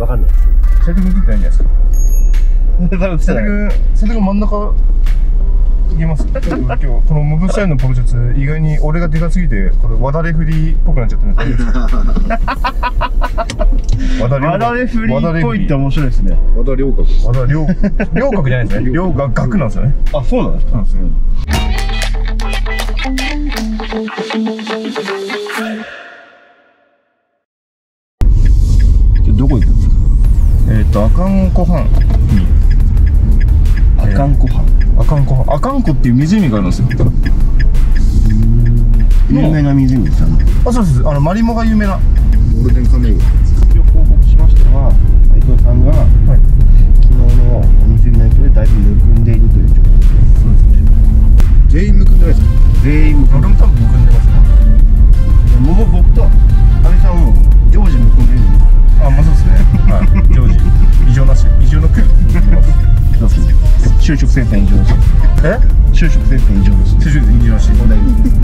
わかんない。です。斉藤君映ってないんじゃないですか？斉藤。君斉藤君真ん中いけます？今日このモブスタイルのポロシャツ意外に俺がでかすぎてこれ和田レフリーっぽくなっちゃったんで大丈夫ですか和田ワダレフリーっぽいって面白いですね。和田良覚和田両両角じゃないですね。両が角なんですよね。あ、そうなんですかそうなんと阿寒湖畔にあかんこは。阿寒湖畔阿寒湖っていう湖があるんですよ。有名な湖ですよね。あそうです。あのマリモが有名な。ゴールデンカメイ就職戦線異常です。え？就職戦線異常です。手術異常なし大丈夫です。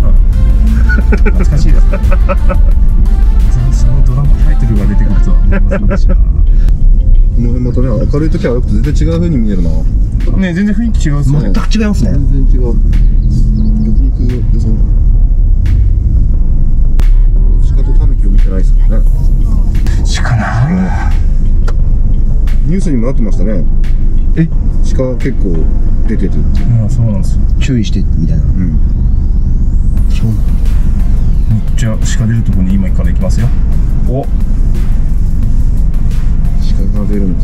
懐かしいです。ねそそのドラマタイトルが出てくるとは思いませんでしたこの辺またね明るい時は歩くと全然違う風に見えるな。ね全然雰囲気違うっすね。全く違いますね。全然違う。逆に行く良さ鹿とタヌキを見てないですからね。しかなニュースにもなってましたね。え？鹿結構出てて。ってうんそうなんですよ。注意してみたいな。うん。そうじゃあ鹿出るとこに今から行きますよ。お。鹿が出るんで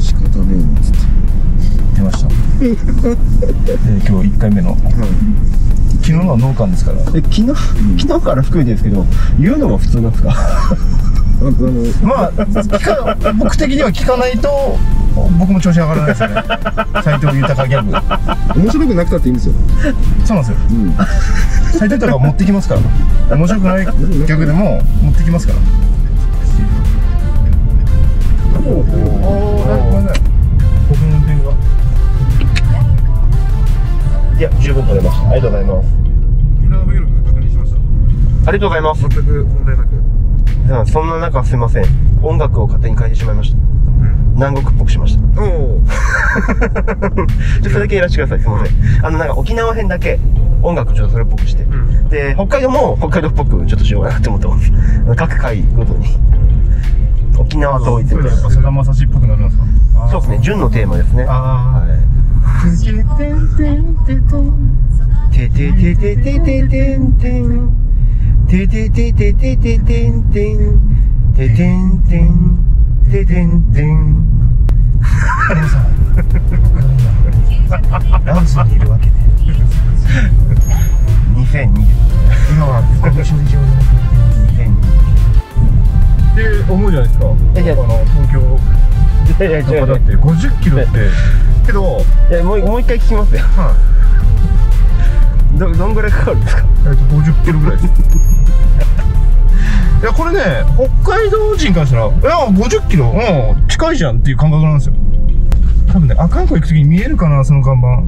す鹿だねーっつって出ました、えー今日1回目の。はい。昨日のは農館ですから。え昨日、昨日から含めてですけど、言うのが普通なんですか？ああのまあ僕的には聞かないと僕も調子上がらないですよね。斎藤豊ギャグ。面白くなくたっていいんですよ。そうなんですよ。うん。斎藤豊は持ってきますから。面白くないギャグでも持ってきますから。おおごめんなさい僕の運転がいや、十分取れました。ありがとうございます。ありがとうございます。全く問題なく。じゃあそんな中すいません。音楽を勝手に変えてしまいました。南国っぽくしました。おお ちょっとそれだけやらせてください。すいません。あの、なんか沖縄編だけ音楽ちょっとそれっぽくして。んで、北海道も北海道っぽくちょっとしようかなって思ってます。各回ごとに。沖縄統一それでやっぱさだまさしっぽくなるんですかそうですね。純のテーマですね。あはい。てててててててんてん。てててててててんてん。ててんてん。ててんてん。ラウスにいるわけで2020。今はここに処理場で2020。って思うじゃないですかあの東京いやいやとかだって50キロってけどいやもうもう一回聞きますよ。どどんぐらいかかるんですか。えっと50キロぐらいですいやこれね北海道人からしたら「いや50キロうん近いじゃん」っていう感覚なんですよ。多分ね阿寒湖行く時に見えるかなその看板。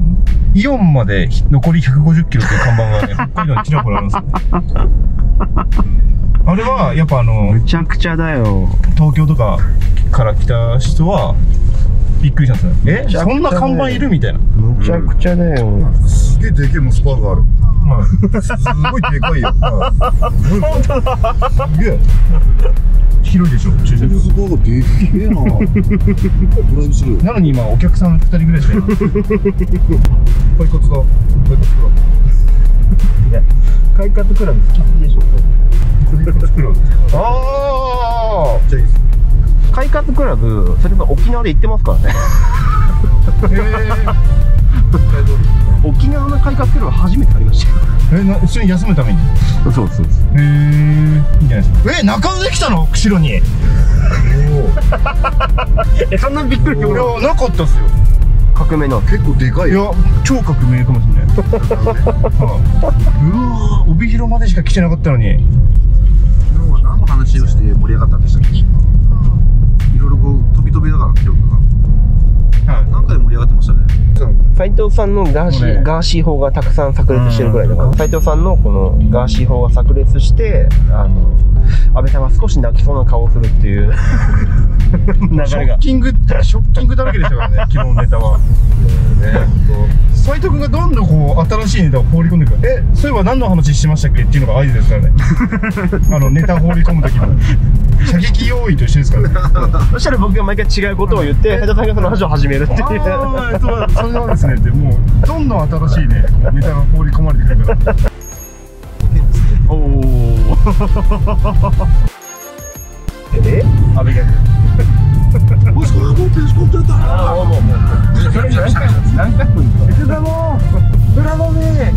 イオンまで残り150キロっていう看板がね 北海道にちらほらあるんですよあれはやっぱあのむちゃくちゃだよ。東京とかから来た人はびっくりしたんですよ。えそんな看板いるみたいな。むちゃくちゃだよ。すげえでけえモスパーがあるはいすごいでかいよ。はい本当だすげえ広いでしょ。駐車場モスパーがでけえなドライブスルーなのに今お客さん2人ぐらいしかいないパイコツだパイコツだいや、快活クラブ好きすぎでしょ。開活クラブ。ああじゃあいいです快活クラブ、それも沖縄で行ってますからね。あへ沖縄の快活クラブ初めてありましたよ。ええな一緒に休むために？へそうそうそう。えいいんじゃないですか。え中野できたの？釧路に。い え、そんなびっくりやなかったっすよ。革命の。結構でかいいよや超革命かもしれない。はい。うわー帯広までしか来てなかったのに。昨日は何の話をして盛り上がったんでしたっけ？いろいろこう飛び飛びだから記憶が。はい。何回盛り上がってましたね斉藤さんのガーシー、ガーシー法がたくさん炸裂してるぐらいだから、斉藤さんのこのガーシー法が炸裂して、あの、安倍さんが少し泣きそうな顔をするっていう。流ショれがッキングショッキングだらけでしたからね 昨日のネタは。斉藤君がどんどんこう新しいネタを放り込んでくる。えそういえば何の話しましたっけ？っていうのが合図ですからね。あのネタ放り込む時の射撃用意と一緒ですからね。そしたら僕が毎回違うことを言って斉藤さんがその話を始めるっていう。ああそうそれなんですね。ってもうどんどん新しいねネタが放り込まれてくるから。おおえ？安倍逆もしこれコンテンツコンテンツああもうもう何回も言ういつでも裏飲み帰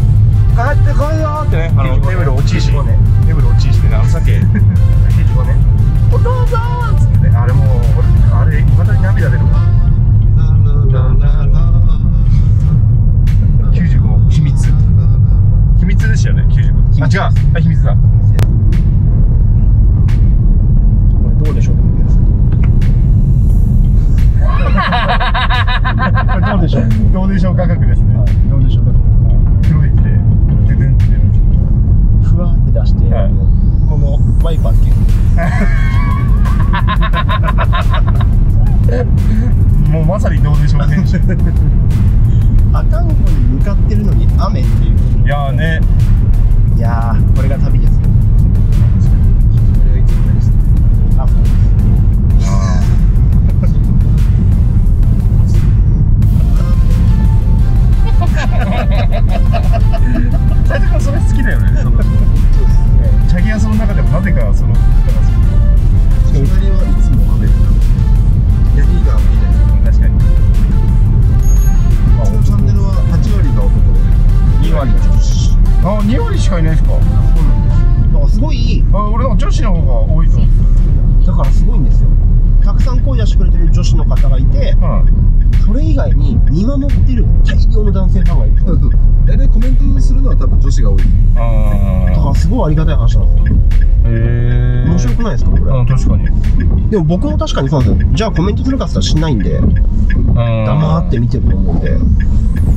ごいありがたい話なんですよへえ面白くないですかこれ？うん確かに。でも僕も確かにそうなんですよ。じゃあコメントするかって言ったらしないんで黙黙って見てると思うんで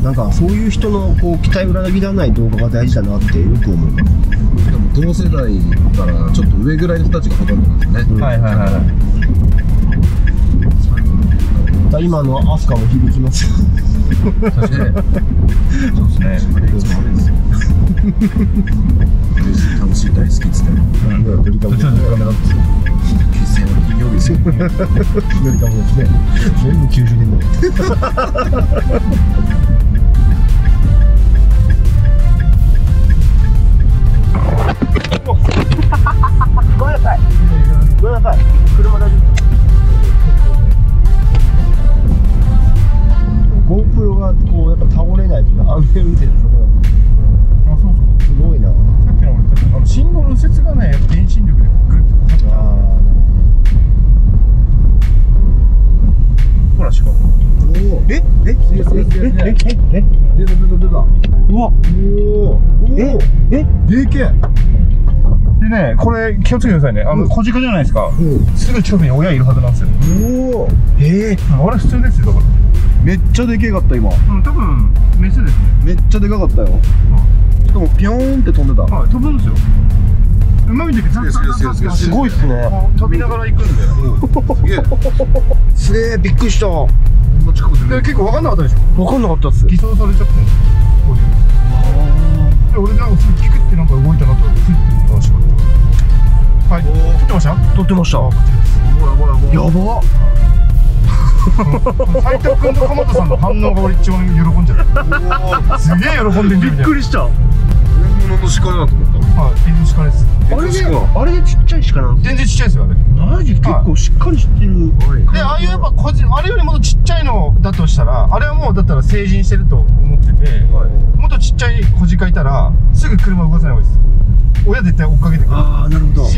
なんかそういう人のこう期待裏切らない動画が大事だなってよく思いますしかも同世代からちょっと上ぐらいの人たちがほとんどなんですよね、はいはいはい。はいだから今のアスカも響きますよ確かにそうですねあれいつもあれですよ楽しい大好きっつってうんドリカムちょっとカメラ決戦は金曜日ですよドリカムですね全部90年代ごめんなさい。ごめんなさい。車大丈夫 GoPro がこうやっぱ倒れな。いというか安全運転の証拠なんであそうそうすごいなさっきの俺多分あの信号の右折がねやっぱ遠心力でグッとかかっちゃうほらしかもおおええすげえええええええ出た出た出たうわおおええでけえでねこれ気をつけてくださいねあの小鹿じゃないですかすぐ近くに親いるはずなんですよおおええあれ普通ですよだからめっちゃでけえかった今。らうん多分メスですね。めっちゃでかかったよ。しかもピョーンって飛んでた。はい飛ぶんですよ。馬見ててザッザッするごいっすね。飛びながら行くんですげえ。すげえびっくりした。わこんな近くでで結構分かんなかったでしょ？かんなかったっす。偽装されちゃって。こういうで俺なんかすぐピクってなんか動いたなと思ってはい撮ってました撮ってましたあこっちですほらほらほらやば 斉藤君と鎌田さんの反応が俺一番喜んじゃう。すげえ喜んでんじゃんみたいなりした。本物の鹿だと思ったはい。エビシカです。あれで鹿。あれでちっちゃい鹿な全然ちっちゃいですよあれ。マジ？結構しっかりしてるはいでああいうやっぱ個人あれよりもっとちっちゃいのだとしたらあれはもうだったら成人してると思っててはい。もっとちっちゃい小鹿いたらすぐ車動かさない方がいいです親絶対追っかけてくるああなるほど。し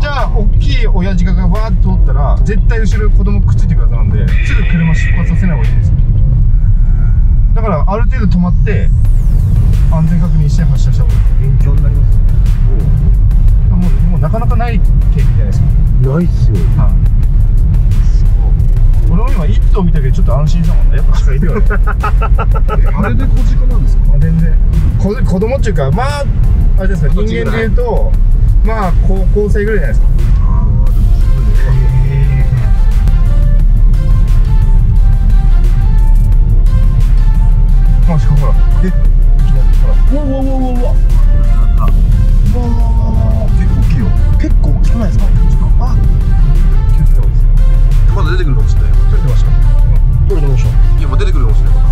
じゃあ大きい親鹿がバーッと通ったら絶対後ろに子供くっついてくるはずなんですぐ車出発させない方がいいんですよ。だからある程度止まって安全確認して発車した方がいい。勉強になりますもうもうなかなかない経験じゃないですか。ないっすよ。はい俺も今一頭見たけどちょっと安心したもんね。やっぱ鹿いるよね。え あれで小鹿なんですか？全然子子供っていうかまああれですか人間で言うとまあ高校生ぐらいじゃないですか。ほらえほら。うわうわうわうわうわうわ結構大きいよ。結構大きくないですか？あまだ出てくるか取れてましたいやもう出てくるかもしれないま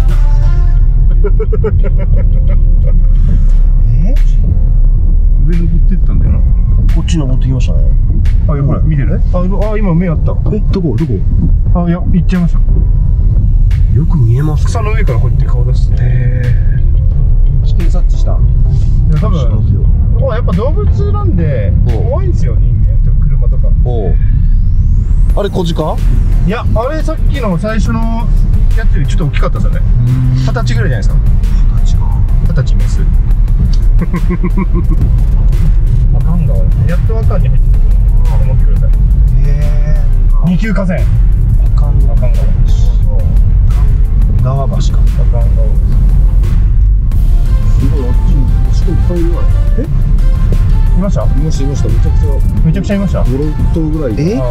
え？上登ってったんだよな。こっち登ってきましたね。あいやほら見てる。あ今あ今目あった。えどこ？どこ？あいや行っちゃいました。よく見えます草の上からこうやって顔出してへ試験察知した。いや多分やっぱ動物なんで怖いんですよ人間。とか車とか。おうあれ小鹿？いやあれさっきの最初のやつよりちょっと大きかったですよね。二十歳ぐらいじゃないですか。二十歳か。二十歳メス。あかんだやっと赤に入ってくると思ってください。へ二級河川。えあかんあかん川川橋か。あかん川すごいあっちに人いっぱいいるわいました？いましたいました。めちゃくちゃめちゃくちゃいました？あ5、6頭ぐらい。え？あー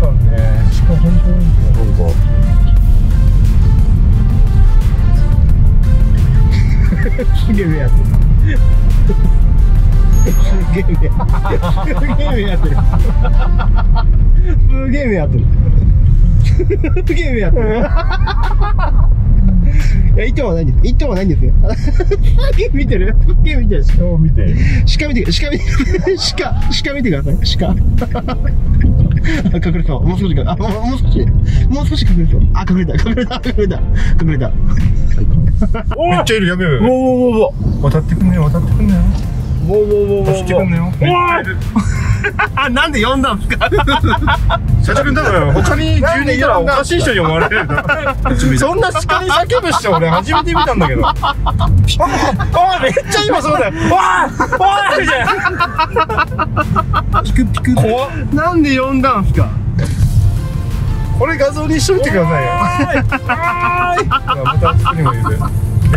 そうかねしかも本当に。なんかすげえ目やってるすげえ目やってるすげえ目やってるすげえ目やってるいや、意図はないんです。意図はないんですよ。見てる？見てる。を見て。鹿見て、鹿見て、鹿、鹿見てください。鹿。あ、隠れそう。もう少しか、あ、もうもう少し、もう少し隠れそう。あ、隠れた、隠れた、隠れた、隠れた。めっちゃいる、やべえ。おおおお渡ってくんねよ、渡ってくんねよ。もうもうもうも走ってくんねよ。あ、なんで呼んだんすか？社長君多分他に10人いたらおかしい人に思われる。そんな鹿に叫ぶ人俺初めて見たんだけど。ああめっちゃ今そうだよ。わーわーみたいな。ピクピク怖っ。なんで呼んだんすか？これ画像にしといてくださいよ。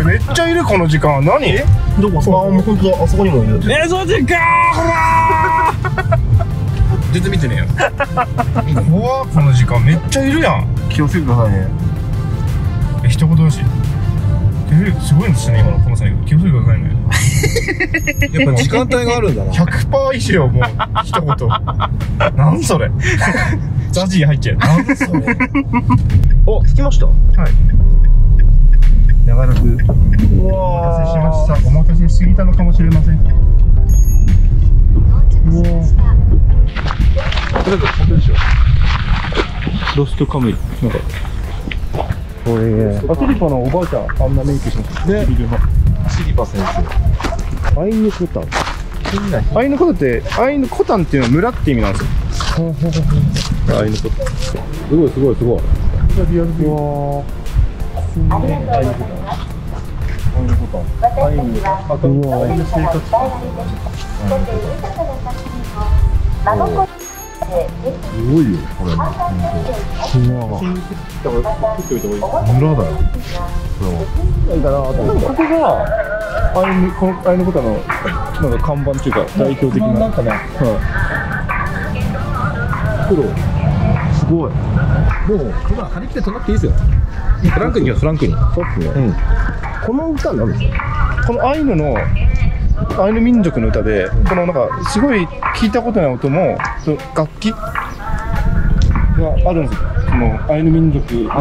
めっちゃいるこの時間。何？どこ？あ、もう本当だ、あそこにもいる。えそ時間。全然見てねえよ 怖っこの時間めっちゃいるやん。気をつけてくださいね。え一言だし。えすごいんですね今のこの際気をつけてくださいね。やっぱ時間帯があるんだな 100%以上もう一言なんそれザジー入っちゃうなんそれお、着きました？はい。長らくうお待たせしまわした。お待たせしすぎたのかもしれません。ロストカメラなんかこれ、アトリパのおばあちゃん、あんなメイクしてます。ねシリパ先生。アイヌコタン。アイヌコタンって、アイヌコタンっていうのは村って意味なんですよ。アイヌコタン。すごいすごいすごい。リアルで。すげえ、アイヌコタン。アイヌコタン。アイヌ、あと、アイヌ生活すごいよ、これ。村だよ。なんかな、多分ここが、アイヌ、このアイヌコタンの、なんか看板っていうか、代表的な。なんかね、黒。すごい。もう、普段張り切って取らなくていいですよ。フランクにフランクに。そうっすね。うん。この歌なんですかこのアイヌのアイヌ民族の歌で、このなんかすごい聞いたことない音も楽器があるんですよ。そのアイヌ民族が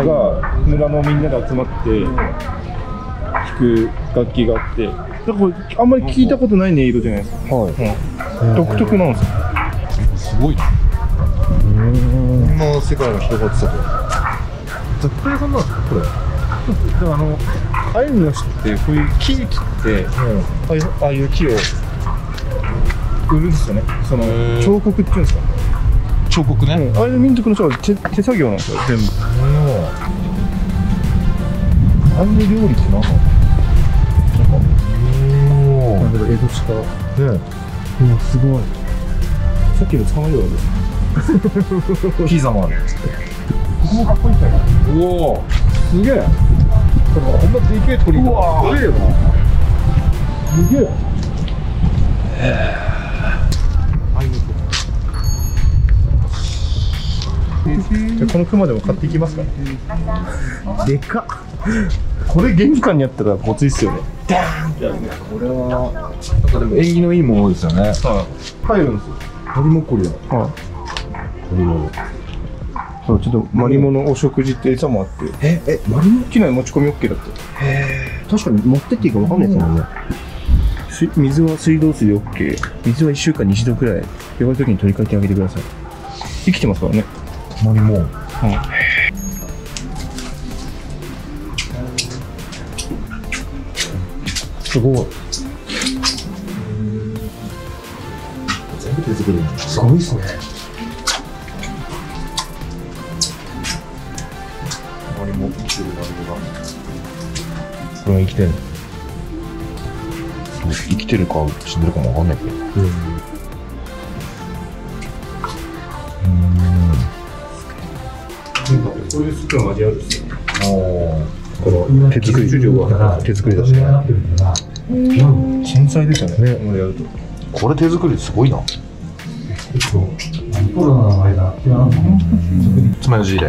村のみんなで集まって弾く楽器があって。だからこれあんまり聞いたことない音色じゃないですか、はい。うん、独特なんですよ。すごい。なこんな世界が広がってたと。雑貨屋さんなこれ。だからあのアイヌの人ってこういう木切って、ああいうああいう木を売るんですよね。その彫刻っていうんですか。彫刻ね。うん、アイヌ民族の人は手手作業なんですよ全部。アイヌ料理って何なのおなんだろう江戸近。ね。うわすごい。さっきのサマヨですピザもあるここもかっこいいからおおすげえ。こんでけえ鳥すげえ。よすげえこの熊でも買っていきますか、でかこれ玄関にあったらごついっすよね。ダーン。ってやるねこれは。なんかでも縁起のいいものですよね。はい。入るんですよ。鳥もっこりだはい、こそうちょっとマリモのお食事って餌もあって。ええマリモ機内持ち込み OK だって確かに持ってっていいか分かんないですもんね。水水は水道水で OK 水は1週間に1度くらい。弱い時に取り替えてあげてください。生きてますからね。マリモ。すごい。全部手作りすごいですねこれが生きてる。生きてるか死んでるかもわかんないけど。こういうスプーン味あるんですよあこの手作り手作りだし繊細ですよね。これやるとあこれ手作りすごいな。爪楊枝入れ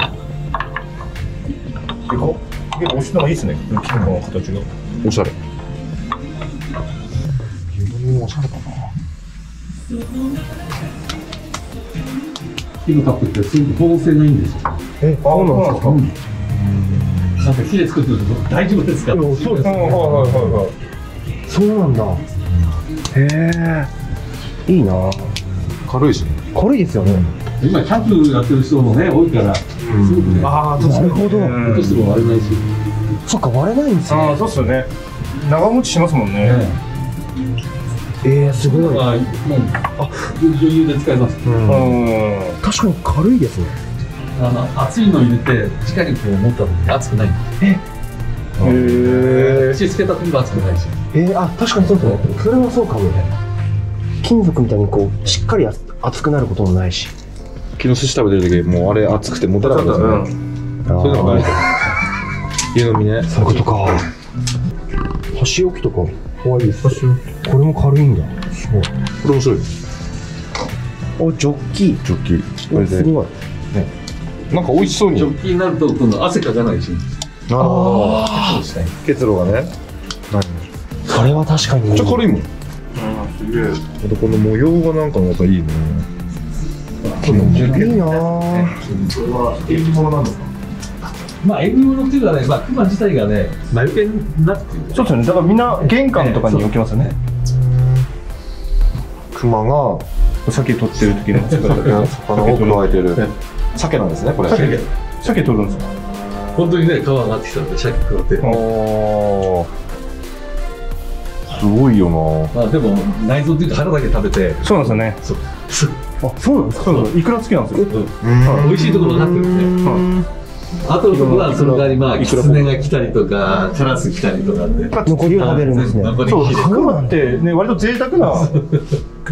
結構結構押しのがいいですね。キノコの形が。おしゃれ。牛乳おしゃれだな。火のカップってすごく保温性がいいんですよ。えそうなんですか？なんか火で作ってると大丈夫ですか？そうですね。はいはいはいはい。そうなんだ。へえ。いいな。軽いしね。軽いですよね。今キャンプやってる人もね、多いから、すごくね、ああなるほど落としても割れないし。そっか割れないんですね。ああそうっすよね。長持ちしますもんね。ねえ。ー、すごい。まあ、もう、余裕で使えます。うん。確かに軽いですね。あの、熱いの入れて、直にこう持った時に熱くない。へえ口つけた時も熱くないし。えー、あ確かにそうですねそれはそうかもね。金属みたいにこうしっかりあ熱くなることもないし。昨日寿司食べてる時もうあれ熱くて持たなかったですね。そういうのがない家飲みね。そういうことか。箸置きとか怖いです。これも軽いんだ。これ面白い。おジョッキー。ジョッキこれで。おすごい。なんか美味しそうに。ジョッキになると、今度汗かかないし。ああそうしたい。結露がね。それは確かにめっちゃ軽いもん。すげえ。あとこの模様がなんかまたいいね。いいなぁまあ、縁起物っていうかね、まあ、熊自体がね、魔除けになってる。そうですよねだからみんな玄関とかに置きますよね。熊が鮭取ってる時の魚を加えてる。鮭なんですねこれ。鮭鮭取るんですよ。本当にね、皮上がってきたんで、シャキ食って。すごいよな。まあ、でも、内臓っていうか腹だけ食べて、そうなんですよね。そう。そうあそうなんですか？そう。そういくら付きなんですようん。美味しいところがなって。るん。で。あとのとはその代わりまあ、キツネが来たりとか、カラス来たりとかって。残りを食べるんですね。そう熊ってね割と贅沢な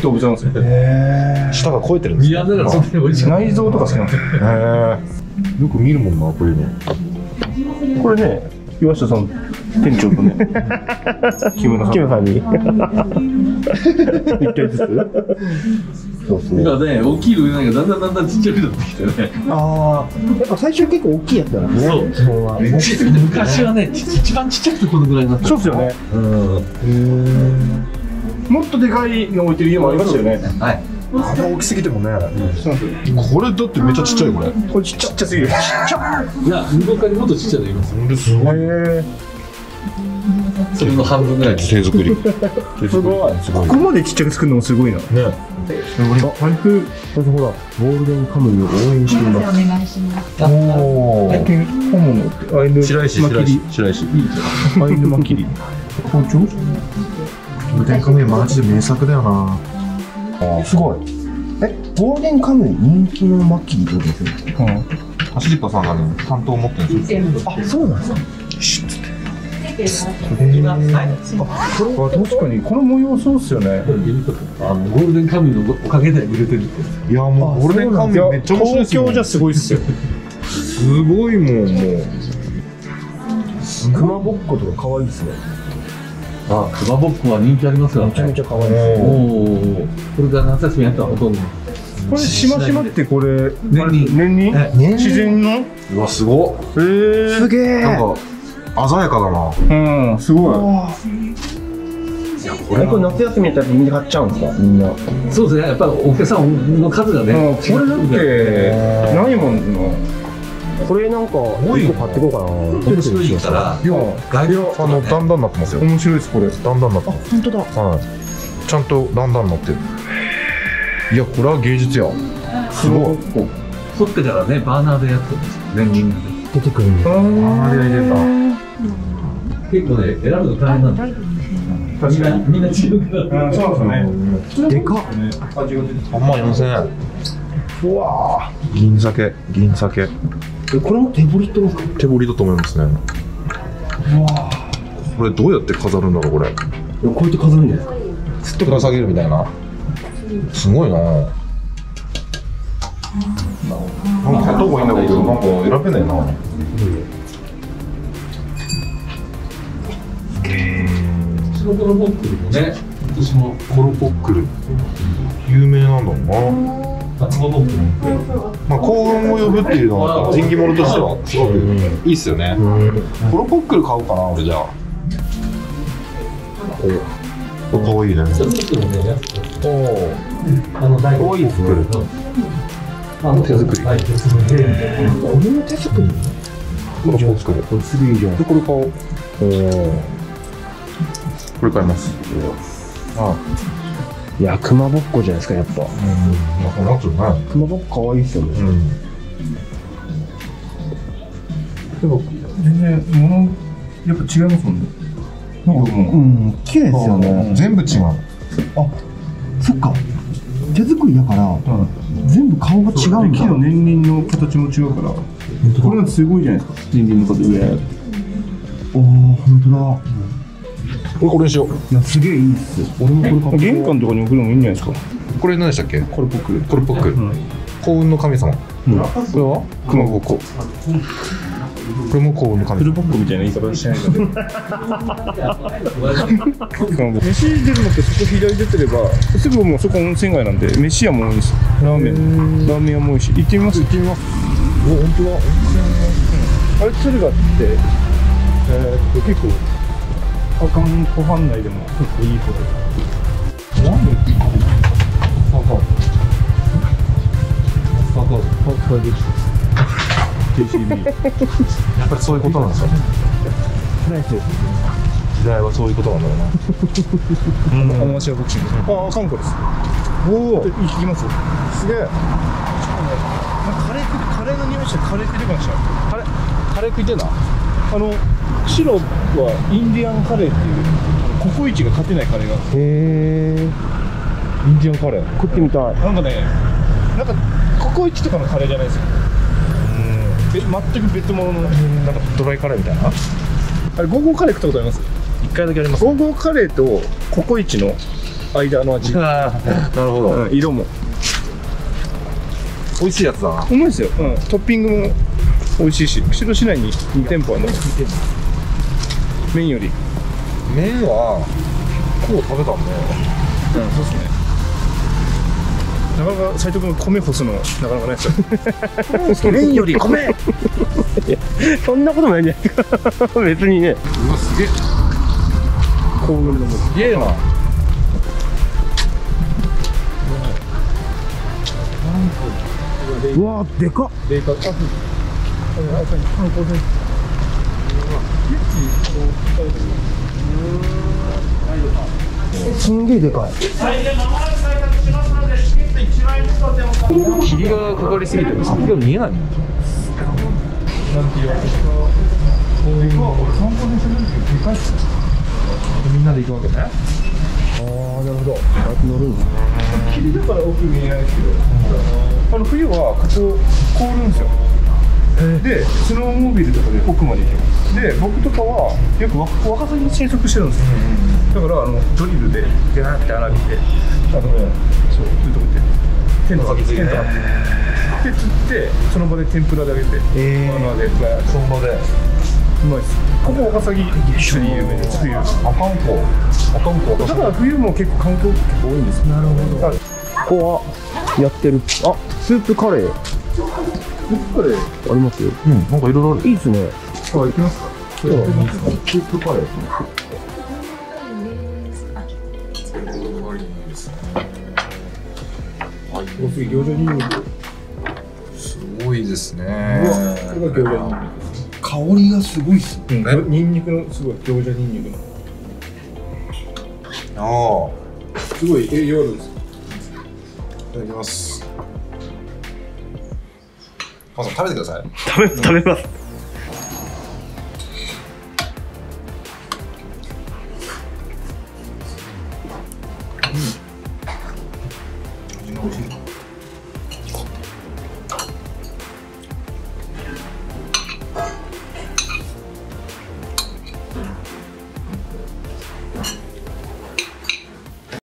動物なんですよ。舌が超えてるんです宮ならそんなに美味しい。内臓とか好きなんですよ。よく見るもんなこういうの。これね岩下さん店長とね 木村さん。キムさんに。一体ずつそうですね。今ね、大きいのがだんだんだんだんちっちゃくなってきてね。ああやっぱ最初結構大きいやつな。んですねそう基本は昔はね、ち一番ちっちゃくてこのぐらいになった。そうですよね。うん。もっとでかいの置いてる家もありましたよね。はい。あの大きすぎてもね。そうなん。これだってめっちゃちっちゃいよこれ。これちっちゃちっちゃすぎるいや、向こうからもっとちっちゃいのいます。すごい。へそれの半分ぐらい。手作り。手すごい。ここまでちっちゃく作るのもすごいな。ね。俺財布まずほらゴールデンカムイを応援していますお願いします。おお本物アイヌ白石白石。白石アイヌマキリ包丁？無添加麺マジで名作だよな。すごい。えゴールデンカムイ人気のマッキーってことです？ようん。はしりっぱさんがね担当を持ってるんですよ。あそうなんですかあ確かにこの模様そうっすよね。あのゴールデンカムイのおかげで売れてるって。いやもうゴールデンカムイめっちゃ面白いですよ東京じゃすごいっすよ。すごいもんもう。熊ぼっことか可愛いですね。あ、熊ぼっこは人気ありますからめちゃめね。ちゃ可愛い。ですおお。これから夏休みやったらほとんど。これしましまってこれ年輪年輪え年輪自然の？うわすごっ。えー。すげえなんか鮮やかだな。うん。すごい。これこれ夏休みやったらみんな買っちゃうんですかみん。なそうですね。やっぱりお客さんの数がねうん。これだってないもんな。これなんか一個買ってこうかな。面白いからいや。外国あのだんだんなってますよ面白いですこれ。だんだんなってます本当だ。はい。ちゃんとだんだんなってる。いやこれは芸術や。すごい。掘ってからねバーナーでやってるんですよ年輪で。出てくるんだ。あ入れた結構ね選ぶの大変なん。だよみん。なみん。な違うからそうですねでかっ味が出て3万4000円うわー銀鮭銀鮭えこれも手彫りと手彫りだと思いますねうわこれどうやって飾るん。だろうこれこうやって飾るん。じゃないですかぶら下げるみたいなすごいななん。か買った方がいいん。だけどなん。か選べないなそのコロボックルもね私もコロポックル有名なんだろうなコロボックルまあ、幸運を呼ぶっていうのは縁起物としてはすごくいいっすよね。コロポックル買おうかな、俺じゃあ。お、かわいいね。ちょっとねやつおあのいい服。あの手作りはい手作りでこれも手作りコロポックル。これすぐいいじゃんで、これ買おう。おこれ買います。あいや熊ぼっこじゃないですかやっぱ。うん、なっちゃうね。熊ぼっこ可愛いっすよね。うん。でも全然物やっぱ違いますもんね。なんかもう。うん綺麗ですよね。全部違う。そっか。手作りだから全部顔が違うんだ。木の年輪の形も違うから。これなんてすごいじゃないですか。年輪の形上。おお本当だこれ、これにしよう。いやすげえいいっす。俺もこれ買って玄関とかに置くのもいいんじゃないですか？これ何でしたっけ？これ僕。コロポックル。幸運の神様。これは？熊ぼっこ。これも幸運の神様。フルボッコみたいな言い方してないから飯出るのってそこ左出てればすぐもうそこ温泉街なんで飯屋も多いんですよ。ラーメン。ラーメン屋も多いし行ってみます？行ってみます。お、本当だ。あれ鶴があってえー、っと結構阿寒湖畔内でも結構いいホテルラーメンってそうそう。そうそう。KCB やっぱりそういうことなんですよね。時代はそういうことなんだろうな。アマチュアボクシングああ韓国ですおお行きますすげえなんかカレーカレーの匂いしてカレーってるかもしれないカレーカレー食いてえなあの釧路はインディアンカレーっていうココイチが勝てないカレーがある。へえインディアンカレー。食ってみたい。なんかねなんかココイチとかのカレーじゃないですよ。べ全く別物のなんかドライカレーみたいな？あれゴーゴーカレー食ったことあります？一回だけあります。ゴーゴーカレーとココイチの間の味、ああ、なるほど。うん、色も。美味しいやつだな。うまいですよ、うん、トッピングも美味しいし釧路市内に2店舗あるの麺より。うん麺は、こう食べたんで。そうですね。なかなか斉藤君米干すのなかなかないですよ。麺より米。そんなことないんじゃないですか別にね。うわ、すげえ。コールのすげえな。うわでかっ。冷夏あ観光船すんげえでかい霧がかかりすぎて、先が見えないもん。なんていうこういうの俺観光船するんですけどでかいっすねみんなで行くわけね。ああなるほど乗るんだ霧だから奥見えないですけど、あの冬はここ凍るんですよでスノーモービルとかで奥まで行きますで僕とかはよくワワカサギに生息してるんですよ、だからあのドリルでガーって穴開けてあのそうそういうとこ行ってテント張ってテント張ってで釣ってその場で天ぷらで揚げて、えー。穴でその場で。うまいです。ここワカサギ釣り有名です冬。だアカンコ。アカンコ。から冬も結構観光客多いんですなるほど。怖っやってる。あスープカレー。スープカレー。ありますよ。うんなんかいろいろある。いいっすねあ行きますか？スープカレーすごいですね。香りがすごいっすね。うん、ニンニクのすごい餃子ニンニクの。ああ。すごい栄養あるんですよ。いただきます。パンさん食べてください。食べ食べます